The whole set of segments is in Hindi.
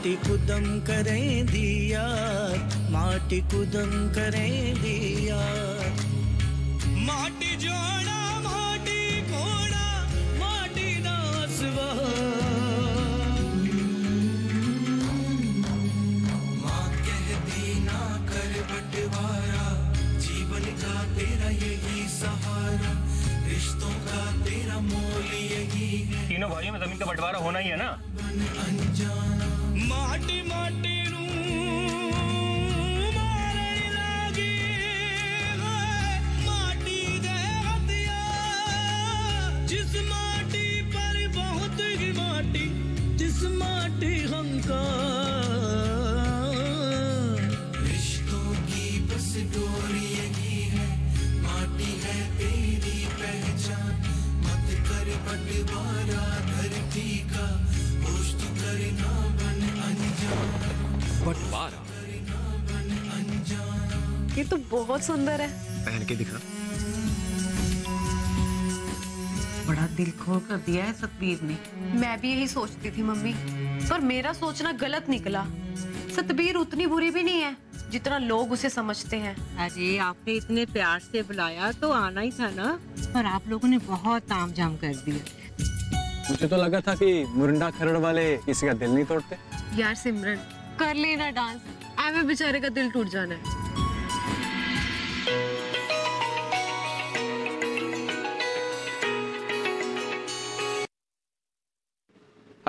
माटी कुदम करें दिया माटी कुदम करें दिया। माटी जोड़ा माटी कोड़ा माटी दासवा माँ कहती ना कर बंटवारा जीवन का तेरा यही सहारा रिश्तों का तेरा मोल यही है। तीनों भाइयों में ज़मीन का बंटवारा होना ही है ना? माटी माटी तो बहुत सुंदर है। पहन के दिखा। बड़ा दिल खोल कर दिया है सतबीर ने। मैं भी यही सोचती थी मम्मी। पर मेरा सोचना गलत निकला। सतबीर उतनी बुरी भी नहीं है जितना लोग उसे समझते हैं। अरे आपने इतने प्यार से बुलाया तो आना ही था ना। पर आप लोगों ने बहुत ताम झाम कर दिया। मुझे तो लगा था कि मुरंडा खरड़ वाले किसी का दिल नहीं तोड़ते। यार सिमरन कर लेना डांस। एवे बेचारे का दिल टूट जाना है।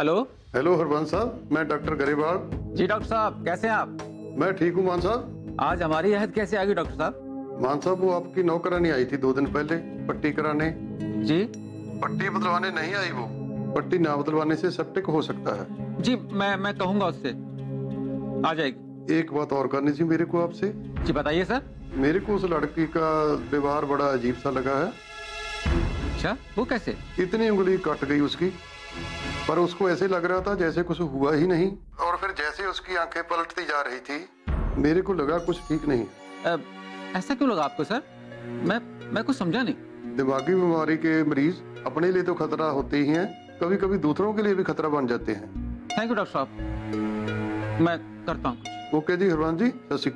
हेलो? हेलो हरबंस साहब मैं डॉक्टर गरीबाल। जी डॉक्टर साहब कैसे हैं आप? मैं ठीक हूँ मान साहब। आज हमारी अहद कैसे आ गई डॉक्टर साहब? मान साहब वो आपकी नौकरानी आई थी दो दिन पहले पट्टी कराने। जी। पट्टी बदलवाने नहीं आई वो। पट्टी ना बदलवाने से सेप्टिक हो सकता है। जी मैं मैं कहूँगा उससे। आ जाएगी। एक बात और करनी थी मेरे को आपसे। जी बताइए सर। मेरे को उस लड़की का व्यवहार बड़ा अजीब सा लगा है। अच्छा वो कैसे? इतनी उंगली कट गई उसकी। पर उसको ऐसे लग रहा था जैसे कुछ हुआ ही नहीं। और फिर जैसे उसकी आँखें पलटती जा रही थी मेरे को लगा कुछ ठीक नहीं अ, ऐसा क्यों लगा आपको सर? मैं मैं कुछ समझा नहीं। दिमागी बीमारी के मरीज़ अपने लिए तो खतरा होते ही हैं कभी कभी दूसरों के लिए भी खतरा बन जाते हैं। थैंक यू डॉक्टर साहब। मैं करता हूँ ओके जी हरमान जी सत श्री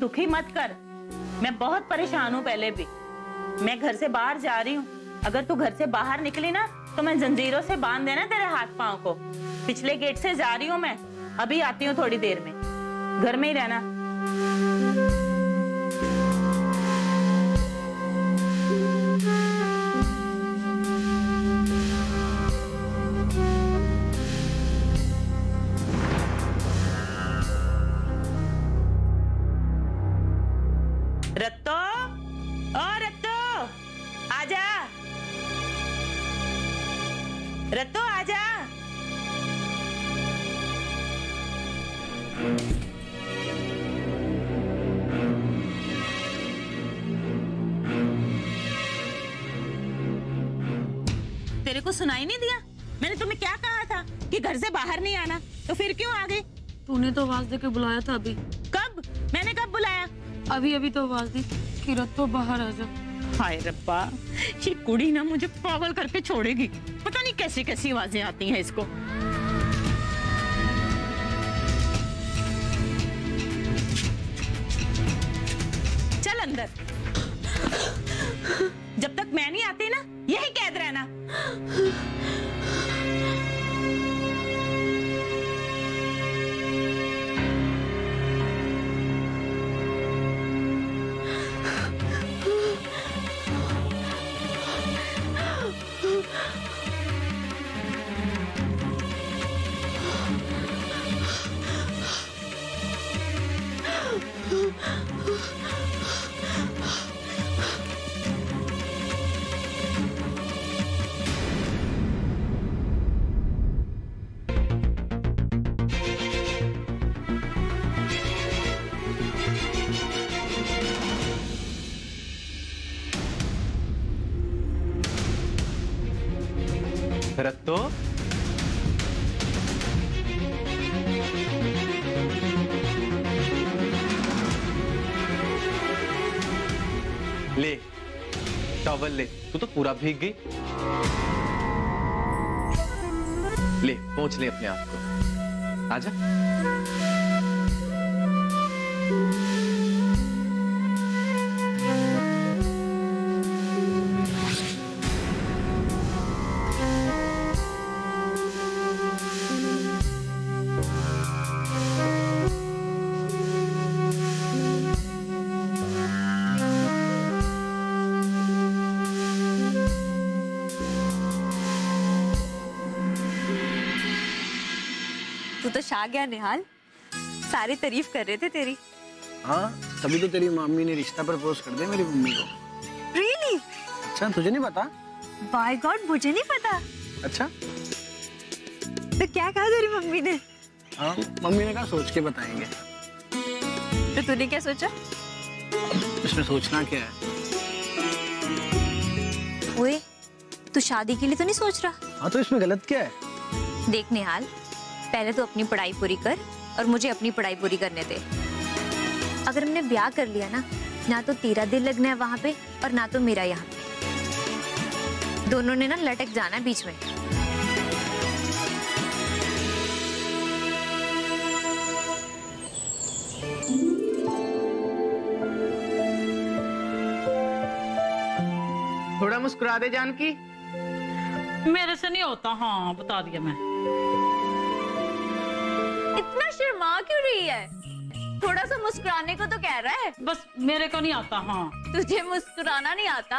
दुखी मत कर। मैं बहुत परेशान हूँ पहले भी। मैं घर से बाहर जा रही हूँ। अगर तू घर से बाहर निकली ना तो मैं जंजीरों से बाँध देना तेरे हाथ पाँव को। पिछले गेट से जा रही हूँ मैं। अभी आती हूँ थोड़ी देर में। घर में ही रहना। सुनाई नहीं दिया? मैंने तुम्हें क्या कहा था कि घर से बाहर नहीं आना? तो फिर क्यों आ गई तूने तो आवाज़ देकर बुलाया था अभी। कब? मैंने कब बुलाया? अभी अभी तो आवाज़ दी किरत तो बाहर आ जा। हाय रब्बा ये कुड़ी ना मुझे पागल करके छोड़ेगी। पता नहीं कैसी कैसी आवाज़ें आती हैं इसको। तो। ले, टॉवल ले, तू तो पूरा भीग गई। ले, पहुँच ले अपने आप को। आजा। तू तो छा गया निहाल। सारी तारीफ़ कर रहे थे तेरी। हाँ तभी तो तेरी मम्मी ने रिश्ता प्रपोज कर दिया मेरी मम्मी को। रियली अच्छा तुझे नहीं पता? बाय गॉड मुझे नहीं पता। अच्छा। तो क्या कहा तेरी मम्मी ने? हाँ मम्मी ने कहा सोच के बताएँगे। तो तूने क्या सोचा? इसमें सोचना क्या है? ओए तू शादी के लिए तो नहीं सोच रहा? हाँ तो इसमें गलत क्या है? देख निहाल पहले तो अपनी पढ़ाई पूरी कर और मुझे अपनी पढ़ाई पूरी करने दे। अगर हमने ब्याह कर लिया ना ना तो तेरा दिल लगना है वहाँ पे और ना तो मेरा यहाँ। पे दोनों ने ना लटक जाना है बीच में। थोड़ा मुस्कुरा दे जानकी। मेरे से नहीं होता हाँ बता दिया मैं। इतना शर्मा क्यों रही है? थोड़ा सा मुस्कुराने को तो कह रहा है। बस मेरे को नहीं आता हाँ। तुझे मुस्कुराना नहीं आता?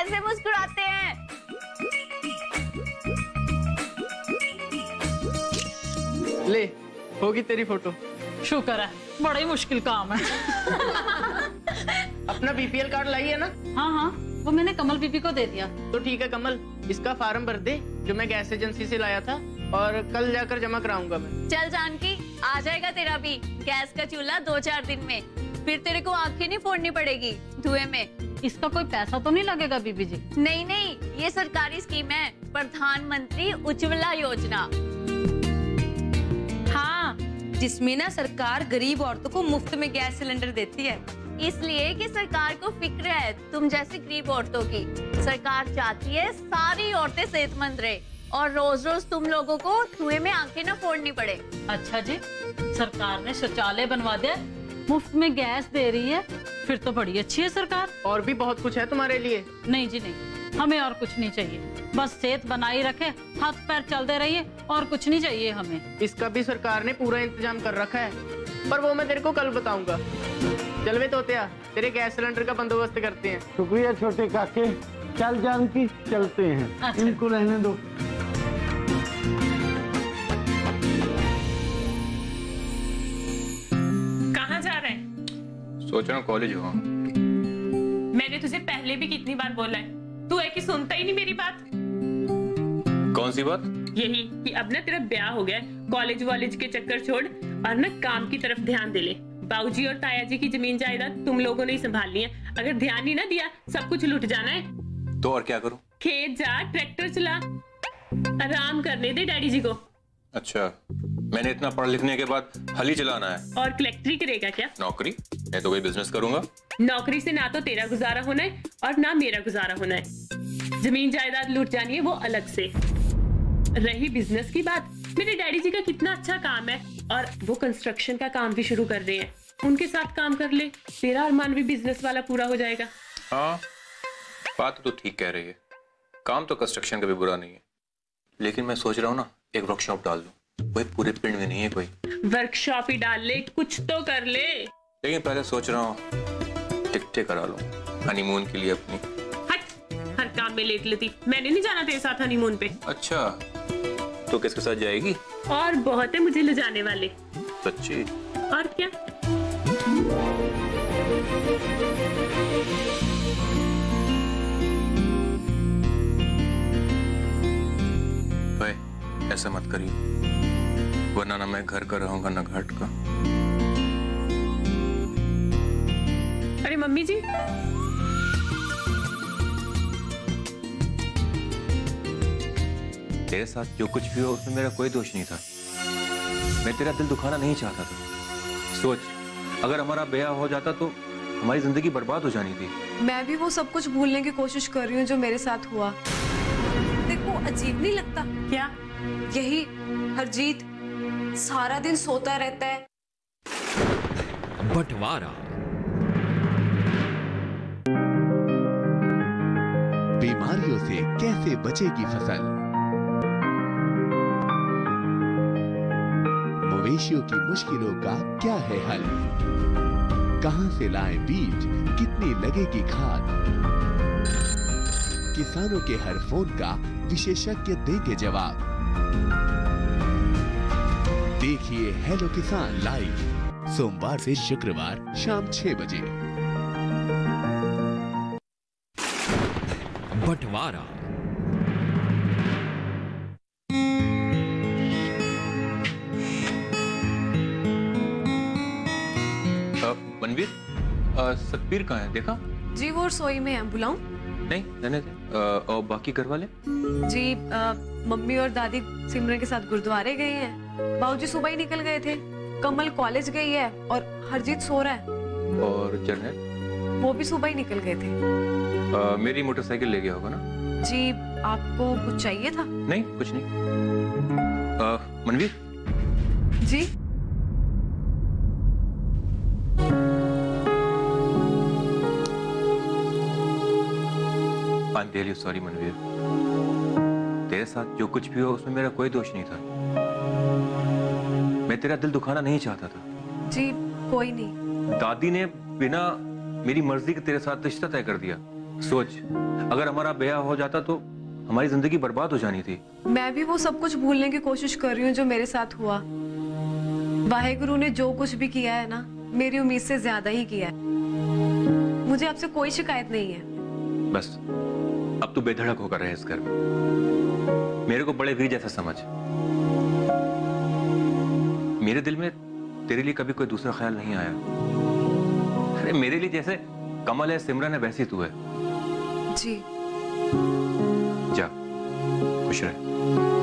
ऐसे मुस्कुराते हैं। ले होगी तेरी फ़ोटो। शुक्र है बड़ा ही मुश्किल काम है। अपना बीपीएल कार्ड लाई है ना? हाँ हाँ वो मैंने कमल बीबी को दे दिया। तो ठीक है कमल इसका फार्म भर दे जो मैं गैस एजेंसी से लाया था। और कल जाकर जमा कराऊँगा मैं। चल जानकी आ जाएगा तेरा भी। गैस का चूल्हा दो चार दिन में। फिर तेरे को आँखें नहीं फोड़नी पड़ेगी धुएँ में। इसका कोई पैसा तो नहीं लगेगा बीबी जी? नहीं नहीं ये सरकारी स्कीम है। प्रधानमंत्री उज्ज्वला योजना। हाँ जिसमें ना सरकार गरीब औरतों को मुफ़्त में गैस सिलेंडर देती है। इसलिए कि सरकार को फ़िक्र है तुम जैसी गरीब औरतों की। सरकार चाहती है सारी औरतें सेहतमंद रहे। और रोज रोज तुम लोगों को धुएँ में आँखें न फोड़नी पड़े। अच्छा जी सरकार ने शौचालय बनवा दिया मुफ़्त में गैस दे रही है फिर तो बड़ी अच्छी है सरकार। और भी बहुत कुछ है तुम्हारे लिए। नहीं जी नहीं हमें और कुछ नहीं चाहिए। बस सेहत बनाई रखे हाथ पैर चलते रहिए और कुछ नहीं चाहिए हमें। इसका भी सरकार ने पूरा इंतज़ाम कर रखा है पर वो मैं तेरे को कल बताऊँगा। चल वे तोतिया तेरे गैस सिलेंडर का बंदोबस्त करते हैं। शुक्रिया छोटे काके चल जानकी चलते हैं। अच्छा। इनको रहने दो। सोच रहा हूँ कॉलेज हुआ मैंने तुझे पहले भी कितनी बार बोला है। तू है कि सुनता ही नहीं मेरी बात। कौन सी बात? यही कि अब ना तेरा ब्याह हो गया कॉलेज वॉलेज के चक्कर छोड़ और ना काम की तरफ़ ध्यान दे ले। बाबूजी और ताया जी की ज़मीन जायदाद तुम लोगों ने ही संभालनी है। अगर ध्यान ही ना दिया सब कुछ लुट जाना है। तो और क्या करूँ? खेत जा ट्रैक्टर चला। आराम करने दे डैडी जी को। अच्छा। मैंने इतना पढ़ लिखने के बाद हल ही चलाना है। और कलेक्टरी करेगा क्या? नौकरी? मैं तो कोई बिज़नेस करूँगा। नौकरी से ना तो तेरा गुजारा होना है और ना मेरा गुजारा होना है। ज़मीन जायदाद लूट जानी है वो अलग से। रही बिज़नेस की बात मेरे डैडी जी का कितना अच्छा काम है और वो कंस्ट्रक्शन का काम भी शुरू कर रहे हैं। उनके साथ काम कर ले तेरा अरमान भी बिज़नेस वाला पूरा हो जाएगा। हाँ बात तो ठीक कह रही है। काम तो कंस्ट्रक्शन का भी बुरा नहीं है। लेकिन मैं सोच रहा हूँ ना एक वर्कशॉप डाल दूँ। वही पूरे पिंड में नहीं है कोई। वर्कशॉप ही डाल ले कुछ तो कर ले। लेकिन पहले सोच रहा हूँ टिकटें करा लूँ हनीमून के लिए अपनी। हट हर काम में लेट लेती। मैंने नहीं जाना तेरे साथ हनीमून पे। अच्छा तो किसके साथ जाएगी? और बहुत है मुझे ले जाने वाले। सच्ची? और क्या? ऐसा मत करिए वरना ना मैं घर का रहूँगा ना घाट का। अरे मम्मी जी। तेरे साथ जो कुछ भी हो उसमें मेरा कोई दोष नहीं था। मैं तेरा दिल दुखाना नहीं चाहता था। सोच अगर हमारा ब्याह हो जाता तो हमारी ज़िंदगी बर्बाद हो जानी थी। मैं भी वो सब कुछ भूलने की कोशिश कर रही हूँ जो मेरे साथ हुआ। देखो अजीब नहीं लगता। क्या? यही हरजीत सारा दिन सोता रहता है। बंटवारा। बीमारियों से कैसे बचेगी फ़सल? मवेशियों की मुश्किलों का क्या है हल? कहाँ से लाएँ बीज? कितनी लगेगी खाद? किसानों के हर फ़ोन का विशेषज्ञ देंगे जवाब। देखिए हेलो किसान लाइव सोमवार से शुक्रवार शाम छह बजे। बंटवारा। मनवीर अ, सतबीर कहाँ है? देखा? जी वो रसोई में है बुलाऊं? नहीं रहने दे और बाकी घर वाले? जी अ, मम्मी और दादी सिमरन के साथ गुरुद्वारे गए हैं। बाबूजी सुबह ही निकल गए थे। कमल कॉलेज गई है और हरजीत सो रहा है। और जर्नल वो भी सुबह ही निकल गए थे। अ, मेरी मोटरसाइकिल ले गया होगा ना? जी आपको कुछ चाहिए था? नहीं कुछ नहीं। मनवीर? जी? I am really sorry Manveer. तेरे साथ जो कुछ भी हो उसमें मेरा कोई दोष नहीं था। मैं तेरा दिल दुखाना नहीं चाहता था। जी कोई नहीं। दादी ने बिना मेरी मर्ज़ी के तेरे साथ रिश्ता तय कर दिया। सोच अगर हमारा ब्याह हो जाता तो हमारी ज़िंदगी बर्बाद हो जानी थी। मैं भी वो सब कुछ भूलने की कोशिश कर रही हूँ जो मेरे साथ हुआ। वाहेगुरु ने जो कुछ भी किया है ना मेरी उम्मीद से ज़्यादा ही किया है। मुझे आपसे कोई शिकायत नहीं है। बस। अब तू बेधड़क होकर रहे इस घर में। मेरे को बड़े वीर जैसा समझ। मेरे दिल में तेरे लिए कभी कोई दूसरा ख्याल नहीं आया। अरे मेरे लिए जैसे कमल है सिमरन है वैसी तू है। जी। जा खुश रहे।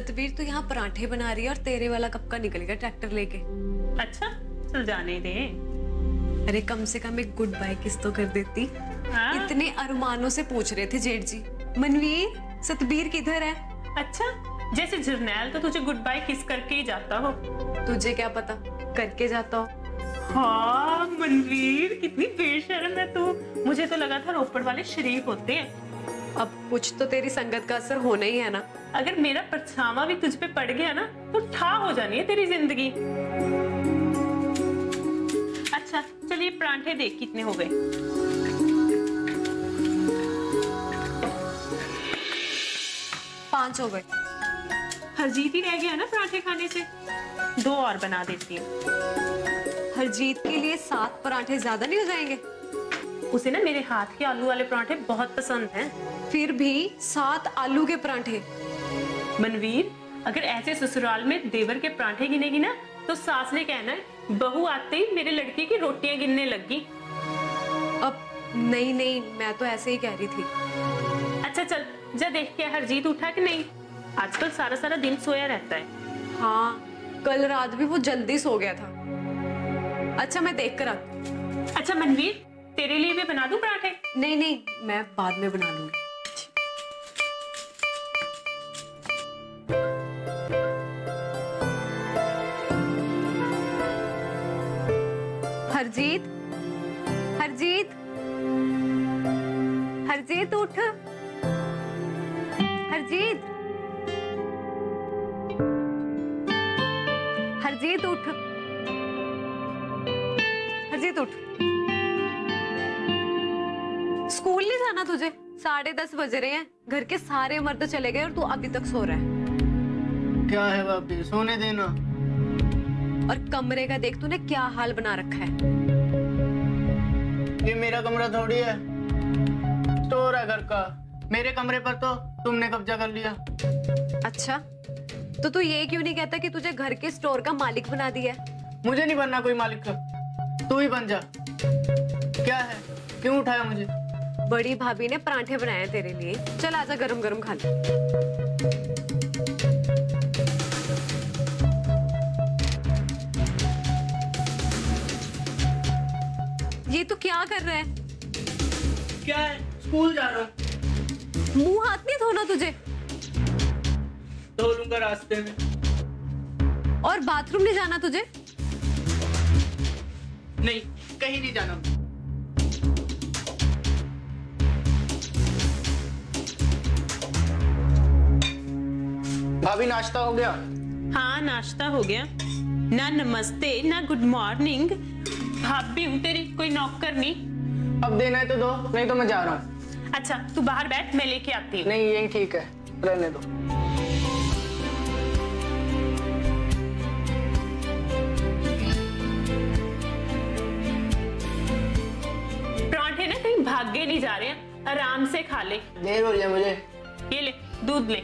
सतबीर तू यहाँ पराठे बना रही है और तेरे वाला कब का निकल गया ट्रैक्टर लेके। अच्छा चल जाने दे। अरे कम से कम एक गुड बाय किस तो कर देती। हाँ? इतने अरमानों से पूछ रहे थे जेठ जी। मनवीर सतबीर किधर है? अच्छा जैसे जर्नैल तो तुझे गुड बाय किस करके ही जाता हो। तुझे क्या पता? करके जाता हो। हाँ मनवीर कितनी बेशर्म है तू। मुझे तो लगा था रोपड़ वाले शरीफ होते हैं। अब कुछ तो तेरी संगत का असर होना ही है ना। अगर मेरा परछावा भी तुझ पे पड़ गया ना तो ठा हो जानी है तेरी ज़िंदगी। अच्छा चलिए परांठे देख कितने हो गए। पाँच हो गए। हरजीत ही रह गया ना पराठे खाने से। दो और बना देती हूँ। हरजीत के लिए सात पराठे ज़्यादा नहीं हो जाएँगे? उसे ना मेरे हाथ के आलू वाले पराठे बहुत पसंद हैं। फिर भी सात आलू के पराठे। मनवीर अगर ऐसे ससुराल में देवर के पराठे गिनेगी ना तो सास ने कहना है बहू आते ही मेरे लड़के की रोटियाँ गिनने लगी। अब नहीं नहीं मैं तो ऐसे ही कह रही थी। अच्छा चल जा देख के हरजीत उठा कि नहीं। आजकल सारा सारा दिन सोया रहता है। हाँ कल रात भी वो जल्दी सो गया था। अच्छा मैं देख कर आती अच्छा मनवीर तेरे लिए भी बना दूँ पराठे? नहीं नहीं, मैं बाद में बना लूँगी। हरजीत हरजीत हरजीत उठ। हरजीत हरजीत उठ। हरजीत उठ। स्कूल नहीं जाना तुझे? साढ़े दस बज रहे हैं। घर के सारे मर्द चले गए और तू अभी तक सो रहा है। क्या है भाभी? सोने देना। और कमरे का देख तूने क्या हाल बना रखा है। ये मेरा कमरा थोड़ी है। स्टोर है घर का। मेरे कमरे पर तो तुमने कब्जा कर लिया। अच्छा तो तू ये क्यों नहीं कहता कि तुझे घर के स्टोर का मालिक बना दिया मुझे नहीं बनना कोई मालिक। का तू ही बन जा। क्या है? क्यों उठाया मुझे? बड़ी भाभी ने पराठे बनाए तेरे लिए। चल आजा गरम गरम खा ले। ये तो क्या कर रहा है? क्या है? स्कूल जा रहा हूँ। मुँह हाथ नहीं धोना तुझे। धो लूँगा रास्ते में। और बाथरूम नहीं जाना तुझे? नहीं कहीं नहीं जाना। भाभी नाश्ता हो गया? हाँ नाश्ता हो गया। ना नमस्ते ना गुड मॉर्निंग। भाभी हूँ तेरी कोई नौकर नहीं। अब देना है तो दो नहीं तो मैं जा रहा हूँ। अच्छा तू बाहर बैठ मैं लेके आती हूँ। नहीं यही ठीक है रहने दो। पराठे ना कहीं भागे नहीं जा रहे हैं आराम से खा ले। देर हो रही है मुझे। ये ले दूध ले।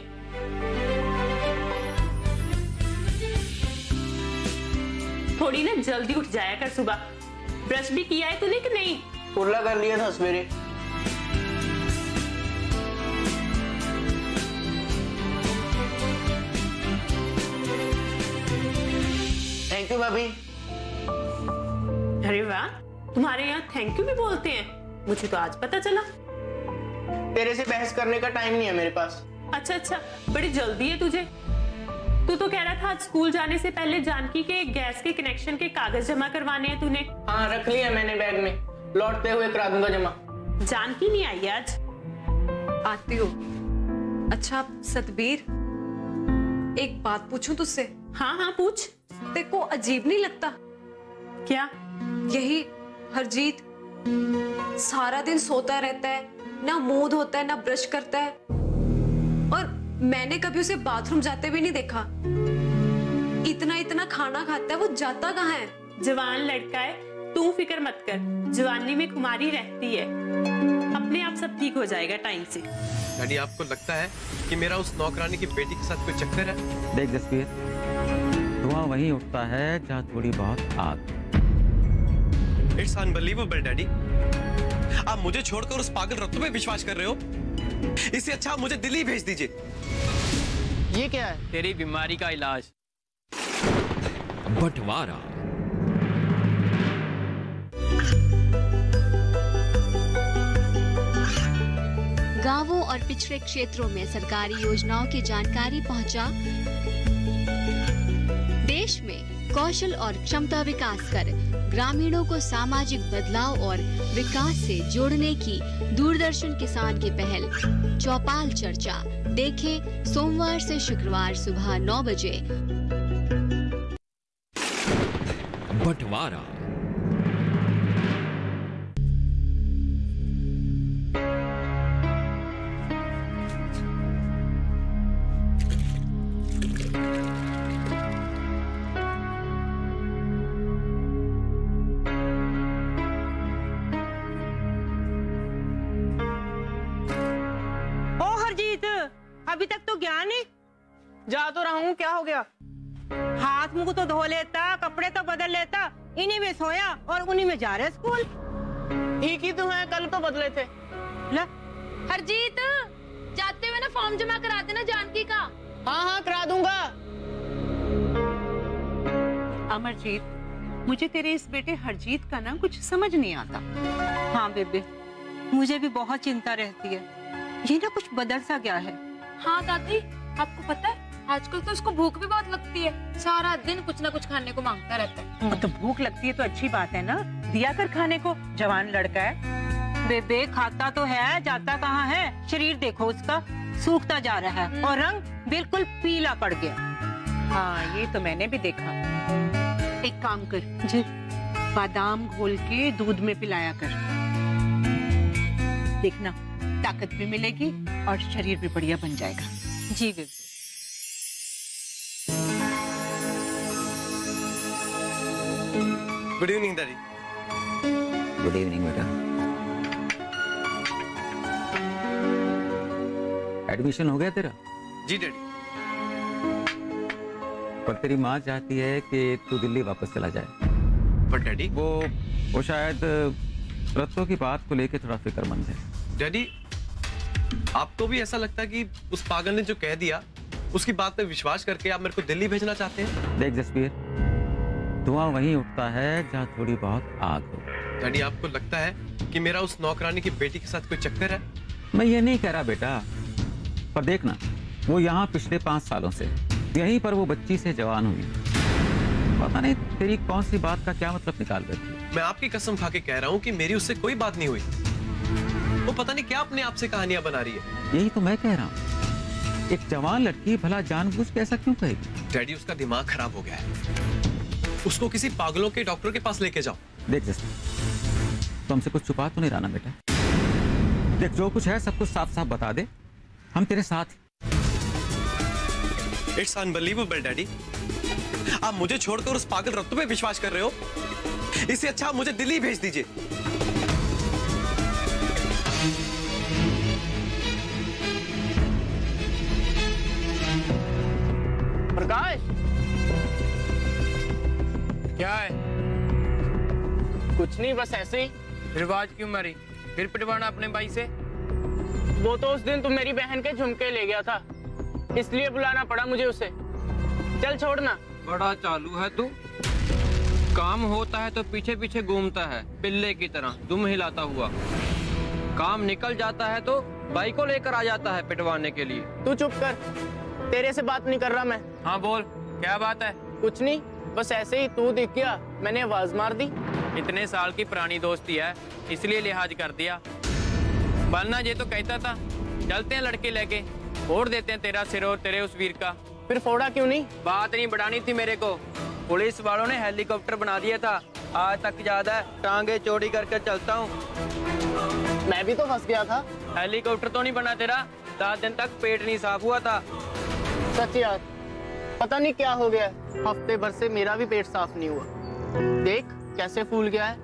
थोड़ी ना जल्दी उठ जाया कर सुबह। ब्रश भी किया है तूने कि नहीं? कुर्ला कर लिया था सवेरे। थैंक यू भाभी। अरे वाह तुम्हारे यहाँ थैंक यू भी बोलते हैं। मुझे तो आज पता चला। तेरे से बहस करने का टाइम नहीं है मेरे पास। अच्छा अच्छा बड़ी जल्दी है तुझे। तू तो कह रहा था आज स्कूल जाने से पहले जानकी के गैस के कनेक्शन के कागज़ जमा करवाने हैं तूने। हाँ रख लिया मैंने बैग में। लौटते हुए करा दूँगा जमा। जानकी नहीं आई आज? आती हो। अच्छा सतबीर एक बात पूछूँ तुझसे? हाँ हाँ पूछ। तेरे को अजीब नहीं लगता? क्या? यही हरजीत सारा दिन सोता रहता है ना मुँह धोता है ना ब्रश करता है। मैंने कभी उसे बाथरूम जाते भी नहीं देखा। इतना इतना खाना खाता है वो जाता कहाँ है? जवान लड़का है तू फ़िक्र मत कर। जवानी में खुमारी रहती है। अपने आप सब ठीक हो जाएगा टाइम से। डैडी आपको लगता है कि मेरा उस नौकरानी की बेटी के साथ कोई चक्कर है? देख जसवीर धुआँ वहीं उठता है जहाँ थोड़ी बहुत आग। इट्स अनबिलीवेबल डैडी आप मुझे छोड़कर उस पागल रत्तों पे विश्वास कर रहे हो? इससे अच्छा मुझे दिल्ली भेज दीजिए। ये क्या है? तेरी बीमारी का इलाज। बंटवारा। गाँवों और पिछड़े क्षेत्रों में सरकारी योजनाओं की जानकारी पहुँचा। देश में कौशल और क्षमता विकास कर ग्रामीणों को सामाजिक बदलाव और विकास से जोड़ने की दूरदर्शन किसान की पहल। चौपाल चर्चा। देखें सोमवार से शुक्रवार सुबह नौ बजे। बंटवारा। जा तो रहा हूँ क्या हो गया? हाथ मुँह तो धो लेता कपड़े तो बदल लेता इन्हीं में सोया और उन्हीं में जा रहे स्कूल। ठीक ही तो है कल तो बदले थे। ले। हरजीत जाते हुए ना फॉर्म जमा करा देना जानकी का। हाँ हाँ करा दूँगा। अमरजीत मुझे तेरे इस बेटे हरजीत का ना कुछ समझ नहीं आता। हाँ बेबे मुझे भी बहुत चिंता रहती है। ये ना कुछ बदल सा गया है। हाँ दादी आपको पता है आजकल तो उसको भूख भी बहुत लगती है। सारा दिन कुछ ना कुछ खाने को माँगता रहता है। और तो भूख लगती है तो अच्छी बात है ना? दिया कर खाने को जवान लड़का है। बेबे खाता तो है जाता कहाँ है? शरीर देखो उसका सूखता जा रहा है और रंग बिल्कुल पीला पड़ गया। हाँ ये तो मैंने भी देखा। एक काम कर जी बादाम घोल के दूध में पिलाया कर। देखना ताकत भी मिलेगी और शरीर भी बढ़िया बन जाएगा। जी बेबे good evening daddy good evening बेटा एडमिशन हो गया तेरा? जी डैडी पर तेरी माँ चाहती है कि तू दिल्ली वापस चला जाए। पर डैडी वो वो शायद रत्तों की बात को लेके थोड़ा फिक्रमंद है। डैडी आपको भी ऐसा लगता है कि उस पागल ने जो कह दिया उसकी बात पे विश्वास करके आप मेरे को दिल्ली भेजना चाहते हैं? देख जसवीर धुआँ वहीं उठता है जहाँ थोड़ी बहुत आग हो। डैडी आपको लगता है कि मेरा उस नौकरानी की बेटी के साथ कोई चक्कर है? मैं ये नहीं कह रहा बेटा पर देखना वो यहाँ पिछले पाँच सालों से यहीं पर वो बच्ची से जवान हुई। पता नहीं तेरी कौन सी बात का क्या मतलब निकाल बैठी मैं आपकी कसम खा के कह रहा हूँ कि मेरी उससे कोई बात नहीं हुई। वो पता नहीं क्या अपने आप से कहानियाँ बना रही है। यही तो मैं कह रहा हूँ। एक जवान लड़की भला जानबूझ के ऐसा क्यों कहेगी? डैडी उसका दिमाग खराब हो गया है। उसको किसी पागलों के डॉक्टर के पास लेके जाओ। देख जसवीर तुमसे कुछ छुपा तो नहीं रहा ना बेटा। देख जो कुछ है सब कुछ साफ़ साफ़ बता दे। हम तेरे साथ इट्स अनबिलीवेबल डैडी आप मुझे छोड़कर उस पागल रत्तू पे विश्वास कर रहे हो? इससे अच्छा आप मुझे दिल्ली भेज दीजिए। क्या है? कुछ नहीं बस ऐसे ही। रिवाज क्यों मरी? फिर पिटवाना अपने भाई से? वो तो उस दिन तुम मेरी बहन के झुमके ले गया था। इसलिए बुलाना पड़ा मुझे उसे। चल छोड़ना बड़ा चालू है तू। काम होता है तो पीछे पीछे घूमता है पिल्ले की तरह दुम हिलाता हुआ। काम निकल जाता है तो बाइक को लेकर आ जाता है पिटवाने के लिए। तू चुप कर। तेरे से बात नहीं कर रहा मैं। हाँ बोल। क्या बात है? कुछ नहीं बस ऐसे ही तू दिख गया मैंने आवाज़ मार दी। इतने साल की पुरानी दोस्ती है इसलिए लिहाज कर दिया। वरना ये तो कहता था चलते हैं लड़के लेके फोड़ देते हैं तेरा सिर और तेरे उस वीर का। फिर फोड़ा क्यों नहीं? बात नहीं बढ़ानी थी मेरे को। पुलिस वालों ने हेलीकॉप्टर बना दिया था आज तक याद है टांगे चोरी करके चलता हूँ। मैं भी तो फंस गया था। हेलीकॉप्टर तो नहीं बना तेरा दस दिन तक पेट नहीं साफ़ हुआ था। सच यार पता नहीं क्या हो गया हफ़्ते भर से मेरा भी पेट साफ़ नहीं हुआ। देख कैसे फूल गया है।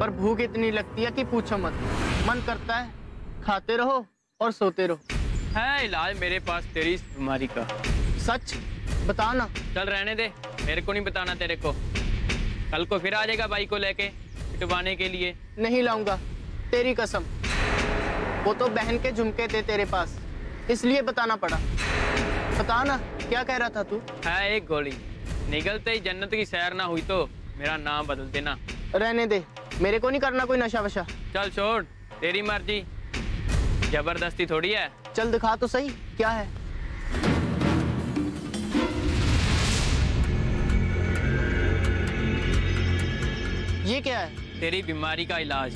पर भूख इतनी लगती है कि पूछो मत। मन करता है खाते रहो और सोते रहो। है इलाज मेरे पास तेरी इस बीमारी का। सच? बता ना चल रहने दे। मेरे को नहीं बताना तेरे को। कल को फिर आ जाएगा बाइक को लेके पिटवाने के लिए। नहीं लाऊँगा। तेरी कसम। वो तो बहन के झुमके थे तेरे पास। इसलिए बताना पड़ा। बता ना क्या कह रहा था तू? है एक गोली। निकलते ही जन्नत की सैर ना हुई तो मेरा नाम बदल देना। रहने दे। मेरे को नहीं करना कोई नशा वशा। चल छोड़ तेरी मर्ज़ी। ज़बरदस्ती थोड़ी है। चल दिखा तो सही क्या है? ये क्या है? तेरी बीमारी का इलाज।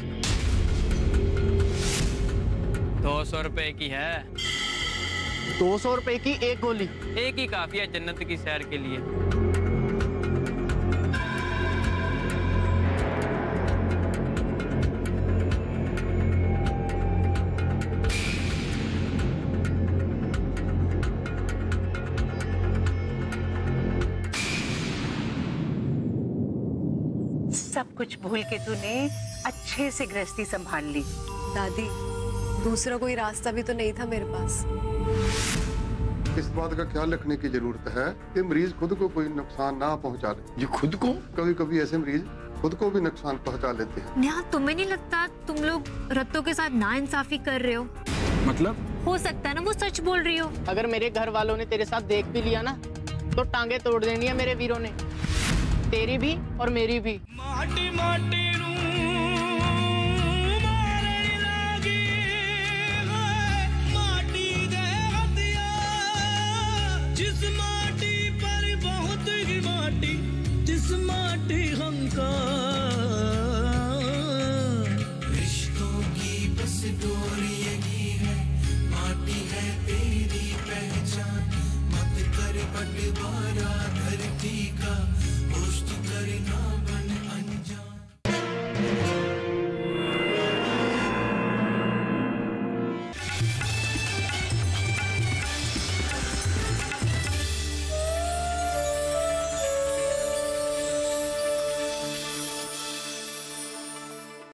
दो सौ रुपए की है। दो सौ रुपए की एक गोली। एक ही काफ़ी है जन्नत की सैर के लिए। सब कुछ भूल के तूने अच्छे से गृहस्थी संभाल ली। दादी दूसरा कोई रास्ता भी तो नहीं था मेरे पास। इस बात का ख्याल रखने की ज़रूरत है कि मरीज़ खुद को कोई नुकसान ना पहुँचा ले ये खुद को? कभी कभी ऐसे मरीज़ खुद को भी नुकसान पहुँचा लेते हैं। नेहा तुम्हें नहीं लगता तुम लोग रत्तों के साथ ना इंसाफी कर रहे हो? मतलब? हो सकता है ना वो सच बोल रही हो। अगर मेरे घर वालों ने तेरे साथ देख भी लिया ना तो टांगे तोड़ देनी है मेरे वीरों ने। तेरी भी और मेरी भी। माटी माटी तेरी